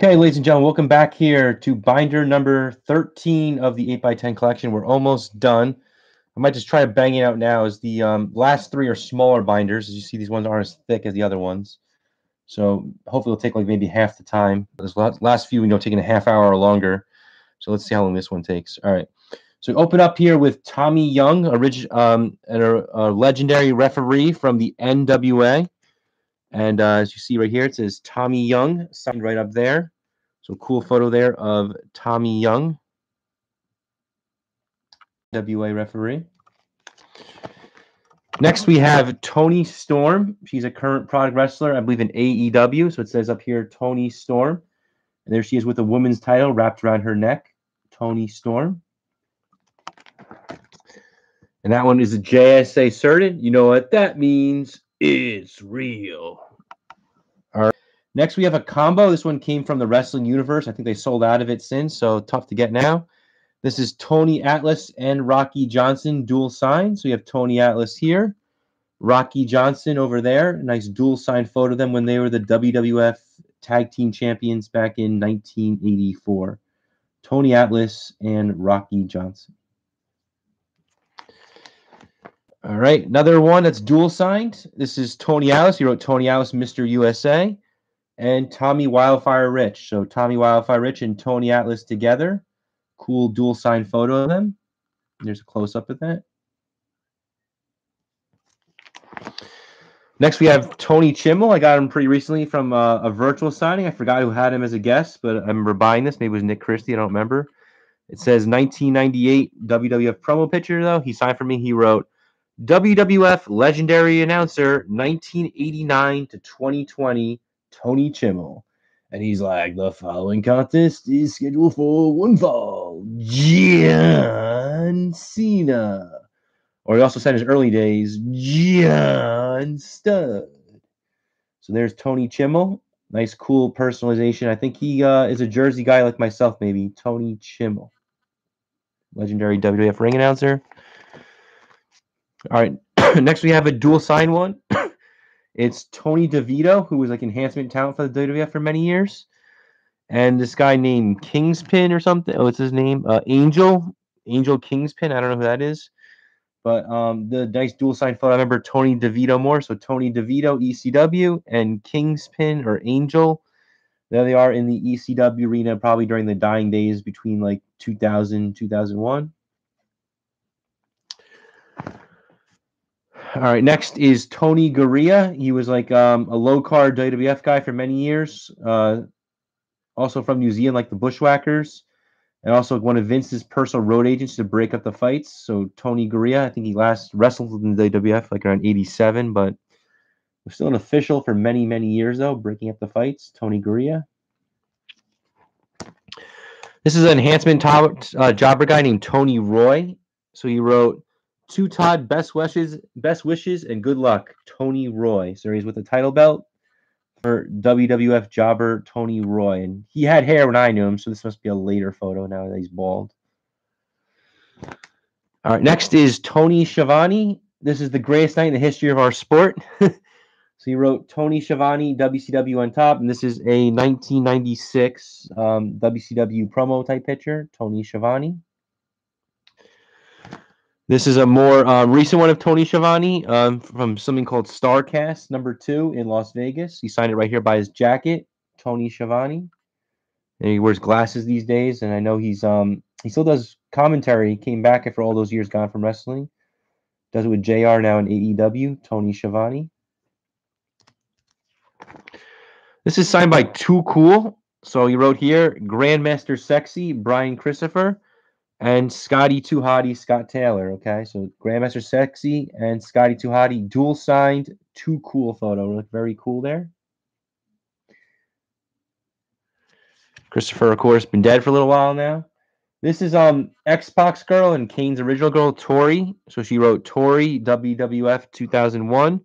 Okay, ladies and gentlemen, welcome back here to binder number 13 of the 8x10 collection. We're almost done. I might just try to bang it out now as the um, last three are smaller binders. As you see, these ones aren't as thick as the other ones. So hopefully it'll take like maybe half the time. This last few, you know, taking a half hour or longer. So let's see how long this one takes. All right. So open up here with Tommy Young, a, um, a, a legendary referee from the NWA. And uh, as you see right here, it says Tommy Young signed right up there. So cool photo there of Tommy Young, WA referee. Next, we have Toni Storm. She's a current product wrestler, I believe, in AEW. So it says up here, Toni Storm. And there she is with a woman's title wrapped around her neck, Toni Storm. And that one is a JSA certain. You know what that means? It's real. All right. Next, we have a combo. This one came from the Wrestling Universe. I think they sold out of it since, so tough to get now. This is Tony Atlas and Rocky Johnson dual sign. So we have Tony Atlas here, Rocky Johnson over there. Nice dual sign photo of them when they were the WWF Tag Team Champions back in 1984. Tony Atlas and Rocky Johnson. All right, another one that's dual signed. This is Tony Atlas. He wrote Tony Atlas, Mr. USA, and Tommy Wildfire Rich. So Tommy Wildfire Rich and Tony Atlas together. Cool dual signed photo of them. There's a close up of that. Next, we have Tony Chimel. I got him pretty recently from uh, a virtual signing. I forgot who had him as a guest, but I remember buying this. Maybe it was Nick Christie. I don't remember. It says 1998 WWF promo picture, though. He signed for me. He wrote, WWF legendary announcer 1989 to 2020 Tony Chimel. And he's like, the following contest is scheduled for one fall. John Cena. Or he also said in his early days, John Studd. So there's Tony Chimel. Nice, cool personalization. I think he uh, is a Jersey guy like myself, maybe. Tony Chimel. Legendary WWF ring announcer. All right. Next, we have a dual sign one. it's Tony DeVito, who was like enhancement talent for the WWF for many years. And this guy named Kingspin or something. Oh, what's his name? Uh, Angel. Angel Kingspin. I don't know who that is. But um, the nice dual sign photo. I remember Tony DeVito more. So Tony DeVito, ECW, and Kingspin or Angel. There they are in the ECW arena, probably during the dying days between like 2000 2001. All right, next is Tony Garea. He was like um, a low card WWF guy for many years. Uh, also from New Zealand, like the Bushwhackers, and also one of Vince's personal road agents to break up the fights. So Tony Garea, I think he last wrestled in the WWF like around '87, but was still an official for many, many years though, breaking up the fights. Tony Garea. This is an enhancement top, uh, jobber guy named Tony Roy. So he wrote to Todd, best wishes, best wishes, and good luck, Tony Roy. So he's with the title belt for WWF jobber Tony Roy, and he had hair when I knew him, so this must be a later photo now that he's bald. All right, next is Tony Schiavone. This is the greatest night in the history of our sport. so he wrote Tony Schiavone, WCW on top, and this is a 1996 um, WCW promo type picture. Tony Schiavone. This is a more uh, recent one of Tony Schiavone um, from something called Starcast number two in Las Vegas. He signed it right here by his jacket, Tony Schiavone. And he wears glasses these days, and I know he's um he still does commentary. He came back after all those years gone from wrestling. Does it with JR now in AEW, Tony Schiavone. This is signed by Too Cool. So he wrote here, Grandmaster Sexy, Brian Christopher and Scotty Too Hottie, Scott Taylor. Okay, so Grandmaster Sexy and Scotty Too Hottie dual signed, too cool photo. Look very cool there. Christopher, of course, been dead for a little while now. This is um X Pac's girl and Kane's original girl, Tori. So she wrote Tori WWF 2001.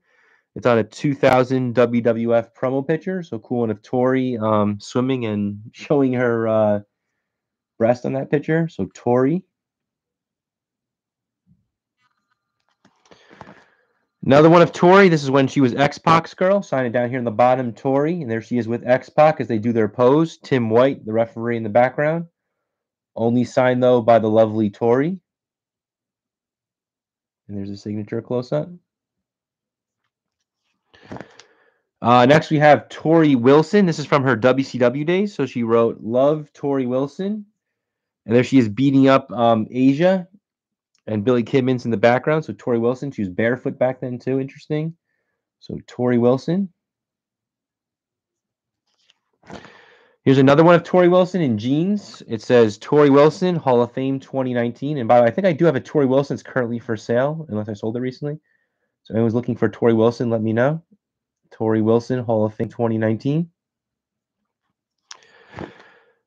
It's on a 2000 WWF promo picture. So cool one of Tori um, swimming and showing her uh, breast on that picture. So Tori. Another one of Tori. This is when she was X Pac's girl. Sign it down here in the bottom, Tori. And there she is with X Pac as they do their pose. Tim White, the referee in the background. Only signed, though, by the lovely Tori. And there's a signature close up. Uh, next, we have Torrie Wilson. This is from her WCW days. So she wrote, Love Torrie Wilson. And there she is beating up um, Asia and Billy Kidman's in the background. So Torrie Wilson, she was barefoot back then too. Interesting. So Torrie Wilson. Here's another one of Torrie Wilson in jeans. It says Torrie Wilson Hall of Fame 2019. And by the way, I think I do have a Torrie Wilson. It's currently for sale, unless I sold it recently. So anyone's looking for Torrie Wilson, let me know. Tori Wilson Hall of Fame 2019.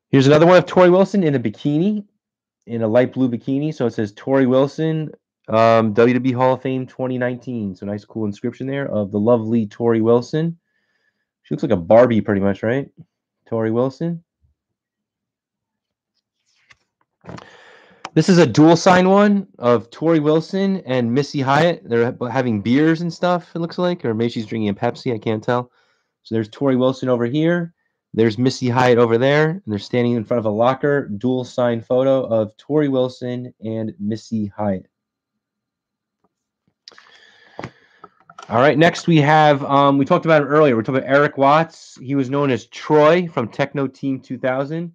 Here's another one of Torrie Wilson in a bikini in a light blue bikini. So it says Torrie Wilson, um, WWE Hall of Fame 2019. So nice, cool inscription there of the lovely Torrie Wilson. She looks like a Barbie, pretty much, right? Torrie Wilson. This is a dual sign one of Torrie Wilson and Missy Hyatt. They're having beers and stuff, it looks like, or maybe she's drinking a Pepsi. I can't tell. So there's Torrie Wilson over here. There's Missy Hyatt over there, and they're standing in front of a locker, dual sign photo of Torrie Wilson and Missy Hyatt. All right, next we have, um, we talked about him earlier. We're talking about Eric Watts. He was known as Troy from Techno Team 2000.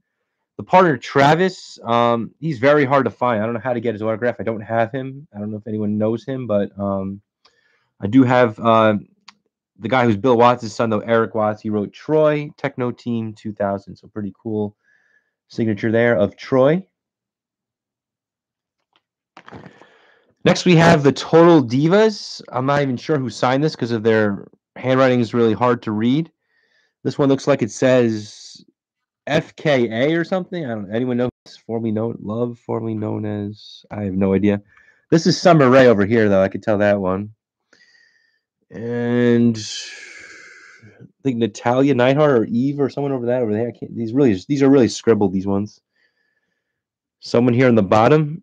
The partner, Travis, um, he's very hard to find. I don't know how to get his autograph. I don't have him. I don't know if anyone knows him, but um, I do have uh, the guy who's Bill Watts' son, though, Eric Watts, he wrote Troy Techno Team 2000. So pretty cool signature there of Troy. Next, we have the Total Divas. I'm not even sure who signed this because of their handwriting is really hard to read. This one looks like it says FKA or something. I don't. Anyone know? Formerly known, love, formerly known as. I have no idea. This is Summer Rae over here, though. I could tell that one and I think Natalya Neidhart or Eve or someone over that over there. I can't. These really these are really scribbled. These ones. Someone here on the bottom.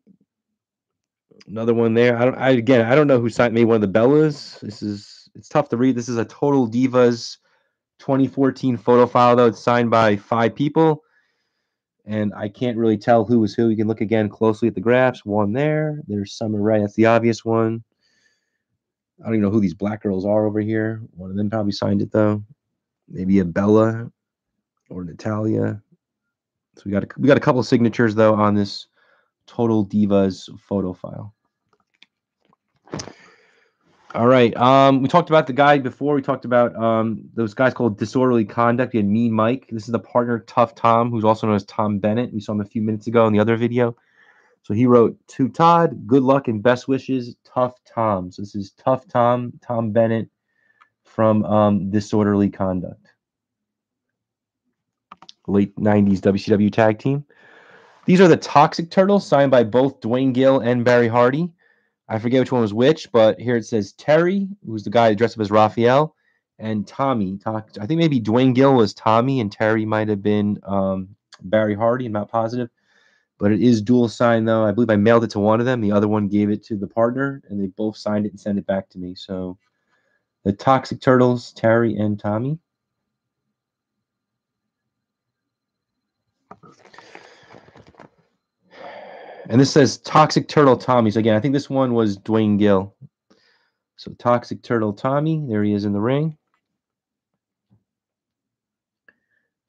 Another one there. I don't. I again. I don't know who signed. Maybe one of the Bellas. This is. It's tough to read. This is a Total Divas 2014 photo file though. It's signed by five people, and I can't really tell who is who. You can look again closely at the graphs. One there. There's Summer Rae. That's the obvious one. I don't even know who these black girls are over here. One of them probably signed it though. Maybe a Bella or Natalya. So we got a, we got a couple of signatures though on this Total Divas photo file. All right. Um, we talked about the guy before. We talked about um, those guys called Disorderly Conduct. We had Mean Mike. This is the partner Tough Tom, who's also known as Tom Bennett. We saw him a few minutes ago in the other video. So he wrote to Todd, good luck and best wishes, Tough Tom. So this is Tough Tom, Tom Bennett from um, Disorderly Conduct. Late 90s WCW tag team. These are the Toxic Turtles signed by both Duane Gill and Barry Hardy. I forget which one was which, but here it says Terry, who's the guy dressed up as Raphael, and Tommy. I think maybe Duane Gill was Tommy, and Terry might have been um, Barry Hardy. I'm not positive but it is dual signed though. I believe I mailed it to one of them. The other one gave it to the partner, and they both signed it and sent it back to me. So the Toxic Turtles, Terry and Tommy. And this says Toxic Turtle Tommy. So again, I think this one was Duane Gill. So Toxic Turtle Tommy, there he is in the ring.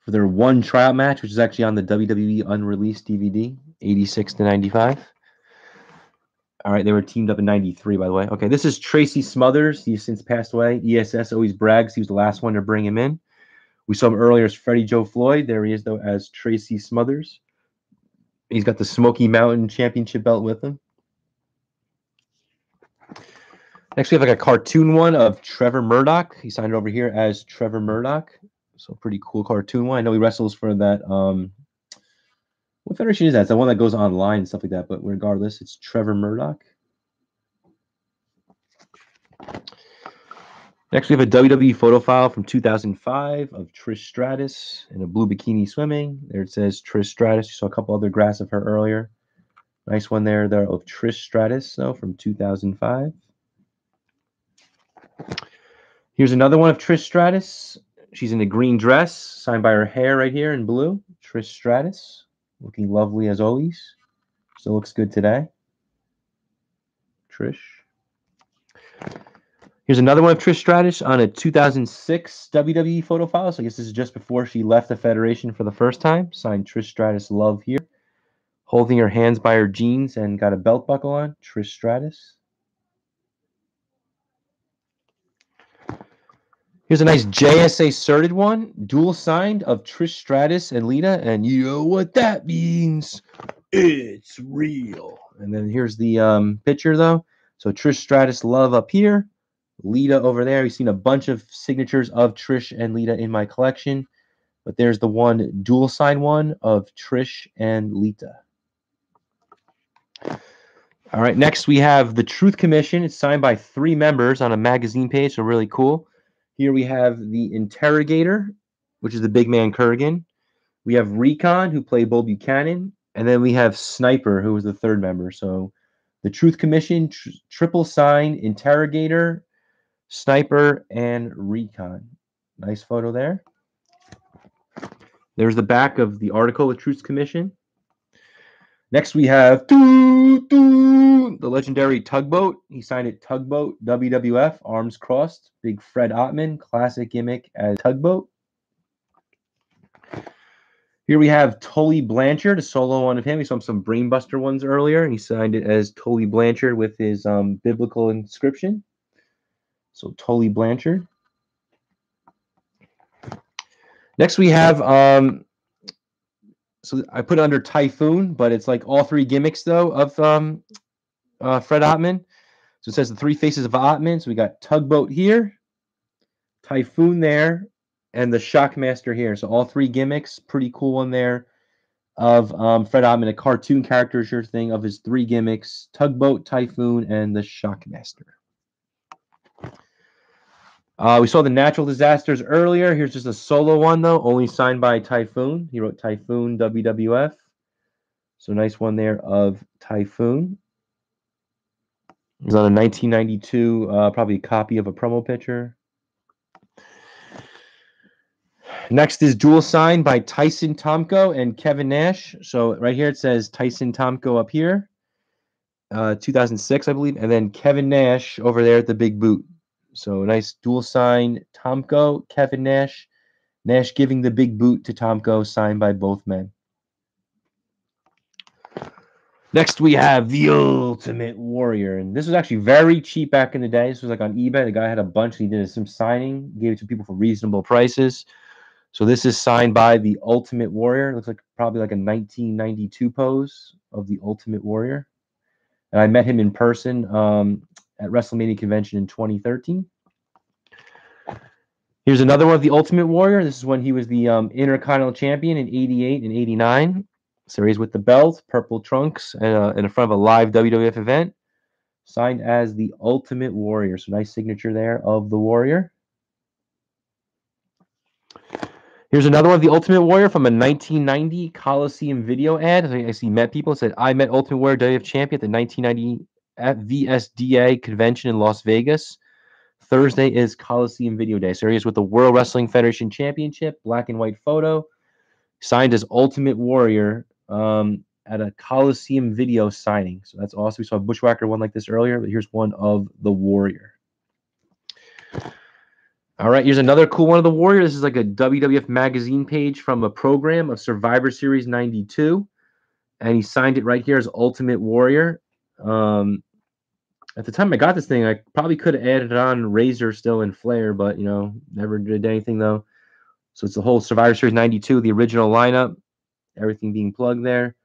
For their one tryout match, which is actually on the WWE unreleased DVD, 86 to 95. All right, they were teamed up in 93, by the way. Okay, this is Tracy Smothers. He's since passed away. ESS always brags he was the last one to bring him in. We saw him earlier as Freddie Joe Floyd. There he is, though, as Tracy Smothers. He's got the Smoky Mountain Championship belt with him. Next, we have like a cartoon one of Trevor Murdoch. He signed over here as Trevor Murdoch. So pretty cool cartoon one. I know he wrestles for that. Um, what federation is that? It's the one that goes online and stuff like that. But regardless, it's Trevor Murdoch. Next, we have a WWE photo file from 2005 of Trish Stratus in a blue bikini swimming. There it says Trish Stratus. You saw a couple other graphs of her earlier. Nice one there, there of Trish Stratus, though, from 2005. Here's another one of Trish Stratus. She's in a green dress, signed by her hair right here in blue. Trish Stratus, looking lovely as always. Still looks good today. Trish. Here's another one of Trish Stratus on a 2006 WWE photo file. So I guess this is just before she left the Federation for the first time. Signed Trish Stratus Love here. Holding her hands by her jeans and got a belt buckle on. Trish Stratus. Here's a nice JSA certed one, dual signed of Trish Stratus and Lita. And you know what that means? It's real. And then here's the um, picture, though. So Trish Stratus love up here, Lita over there. We've seen a bunch of signatures of Trish and Lita in my collection. But there's the one dual sign one of Trish and Lita. All right, next we have the Truth Commission. It's signed by three members on a magazine page, so really cool. Here we have the Interrogator, which is the big man Kurrgan. We have Recon, who played Bull Buchanan. And then we have Sniper, who was the third member. So the Truth Commission, tr- triple sign, Interrogator, Sniper, and Recon. Nice photo there. There's the back of the article with Truth Commission. Next, we have doo, doo, the legendary Tugboat. He signed it Tugboat WWF, arms crossed. Big Fred Ottman, classic gimmick as Tugboat. Here we have Tully Blanchard, a solo one of him. We saw some Brainbuster ones earlier, and he signed it as Tully Blanchard with his um, biblical inscription. So Tully Blanchard. Next, we have um, so I put it under Typhoon, but it's like all three gimmicks though of um, uh, Fred Ottman. So it says the three faces of Ottman. So we got Tugboat here, Typhoon there, and the Shockmaster here. So all three gimmicks, pretty cool one there of um, Fred Ottman, a cartoon caricature thing of his three gimmicks: Tugboat, Typhoon, and the Shockmaster. Uh, we saw the natural disasters earlier. Here's just a solo one, though, only signed by Typhoon. He wrote Typhoon WWF. So nice one there of Typhoon. He's on a 1992, uh, probably a copy of a promo picture. Next is dual sign by Tyson Tomko and Kevin Nash. So right here it says Tyson Tomko up here, uh, 2006, I believe, and then Kevin Nash over there at the big boot. So nice dual sign Tomko, Kevin Nash. Nash giving the big boot to Tomko, signed by both men. Next, we have the Ultimate Warrior. And this was actually very cheap back in the day. This was like on eBay. The guy had a bunch. He did some signing, gave it to people for reasonable prices. So this is signed by the Ultimate Warrior. It looks like probably like a 1992 pose of the Ultimate Warrior. And I met him in person um, at WrestleMania convention in 2013. Here's another one of the Ultimate Warrior. This is when he was the um, Intercontinental Champion in 88 and 89. So he's with the belt, purple trunks, uh, in front of a live WWF event. Signed as the Ultimate Warrior. So nice signature there of the Warrior. Here's another one of the Ultimate Warrior from a 1990 Coliseum video ad. I see met people said, I met Ultimate Warrior WWF champion at the 1990 at VSDA convention in Las Vegas. Thursday is Coliseum Video Day. So he is with the World Wrestling Federation Championship, black and white photo, signed as Ultimate Warrior um, at a Coliseum video signing. So that's awesome. We saw Bushwhacker one like this earlier, but here's one of the Warrior. All right, here's another cool one of the Warrior. This is like a WWF magazine page from a program of Survivor Series 92. And he signed it right here as Ultimate Warrior. Um, at the time I got this thing, I probably could have added on Razor still in Flair, but you know, never did anything though. So it's the whole Survivor Series 92, the original lineup, everything being plugged there.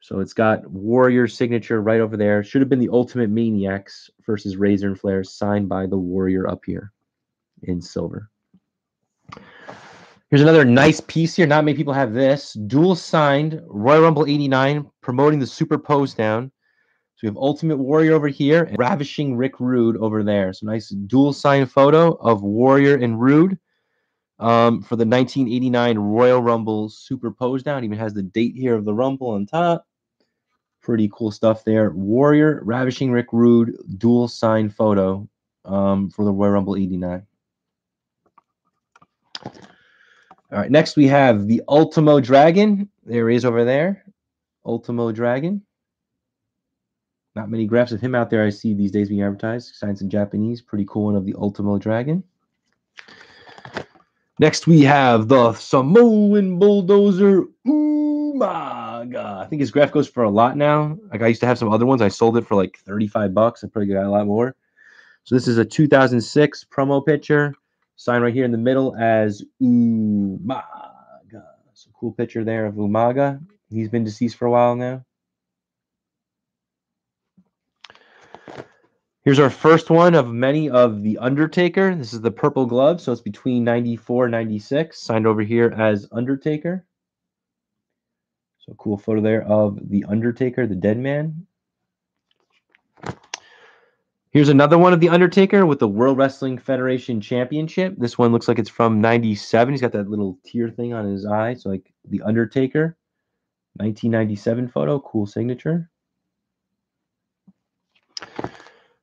So it's got Warrior signature right over there. Should have been the Ultimate Maniacs versus Razor and Flair, signed by the Warrior up here in silver. Here's another nice piece here. Not many people have this. Dual signed Royal Rumble 89 promoting the Super Pose Down. So we have Ultimate Warrior over here and Ravishing Rick Rude over there. So nice dual sign photo of Warrior and Rude um, for the 1989 Royal Rumble Superposed Down. Even has the date here of the Rumble on top. Pretty cool stuff there. Warrior, Ravishing Rick Rude, dual sign photo um, for the Royal Rumble 89. All right, next we have the Ultimo Dragon. There he is over there. Ultimo Dragon. Not many graphs of him out there I see these days being advertised. Signs in Japanese. Pretty cool one of the Ultimo Dragon. Next we have the Samoan Bulldozer Umaga. I think his graph goes for a lot now. Like I used to have some other ones. I sold it for like 35 bucks. I probably got a lot more. So this is a 2006 promo picture. Sign right here in the middle as Umaga. So cool picture there of Umaga. He's been deceased for a while now. Here's our first one of many of The Undertaker. This is the purple glove, so it's between 94 and 96, signed over here as Undertaker. So cool photo there of The Undertaker, the dead man. Here's another one of The Undertaker with the World Wrestling Federation Championship. This one looks like it's from 97. He's got that little tear thing on his eye. So like The Undertaker, 1997 photo. Cool signature.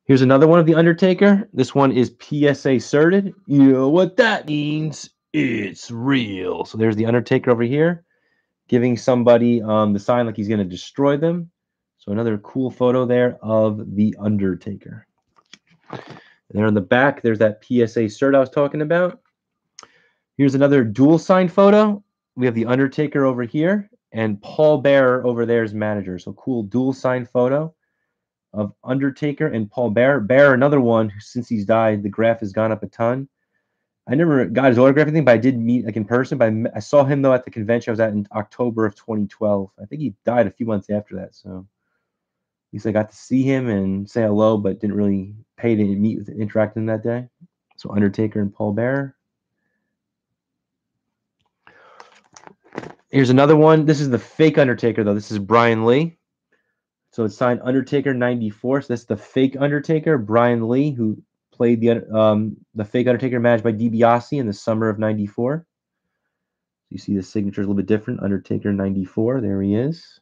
Here's another one of The Undertaker. This one is PSA certed. You know what that means? It's real. So there's The Undertaker over here giving somebody um, the sign like he's going to destroy them. So another cool photo there of The Undertaker. And there on the back, there's that PSA cert I was talking about. Here's another dual sign photo. We have The Undertaker over here and Paul Bearer over there as manager. So cool dual sign photo of Undertaker and Paul Bear. Bear, another one, since he's died, the graph has gone up a ton. I never got his autograph anything, but I did meet like in person. But I, I, saw him though at the convention I was at in October of 2012. I think he died a few months after that. So at least I got to see him and say hello, but didn't really pay to meet with interact him that day. So Undertaker and Paul Bear. Here's another one. This is the fake Undertaker though. This is Brian Lee. So it's signed Undertaker 94. So that's the fake Undertaker, Brian Lee, who played the um, the fake Undertaker match by DiBiase in the summer of 94. You see the signature is a little bit different. Undertaker 94. There he is.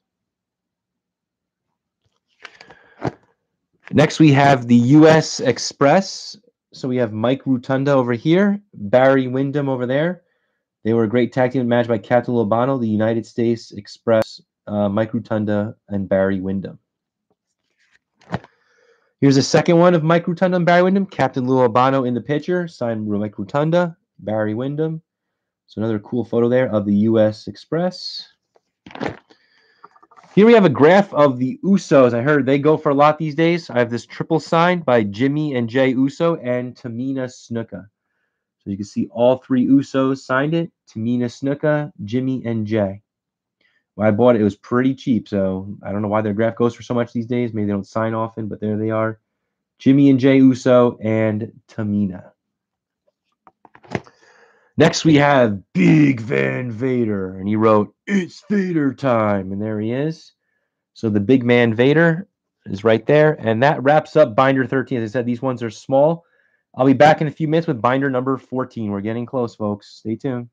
Next, we have the U.S. Express. So we have Mike Rotunda over here, Barry Windham over there. They were a great tag team match by Captain Lou the United States Express, uh, Mike Rotunda, and Barry Windham. Here's a second one of Mike Rotunda and Barry Windham. Captain Lou Albano in the picture, signed Mike Rotunda, Barry Windham. So another cool photo there of the U.S. Express. Here we have a graph of the Usos. I heard they go for a lot these days. I have this triple signed by Jimmy and Jay Uso and Tamina Snuka. So you can see all three Usos signed it. Tamina Snuka, Jimmy, and Jay. When I bought it, it was pretty cheap. So I don't know why their graph goes for so much these days. Maybe they don't sign often, but there they are. Jimmy and Jay Uso and Tamina. Next, we have Big Van Vader, and he wrote, It's Vader time. And there he is. So the big man Vader is right there. And that wraps up binder 13. As I said, these ones are small. I'll be back in a few minutes with binder number 14. We're getting close, folks. Stay tuned.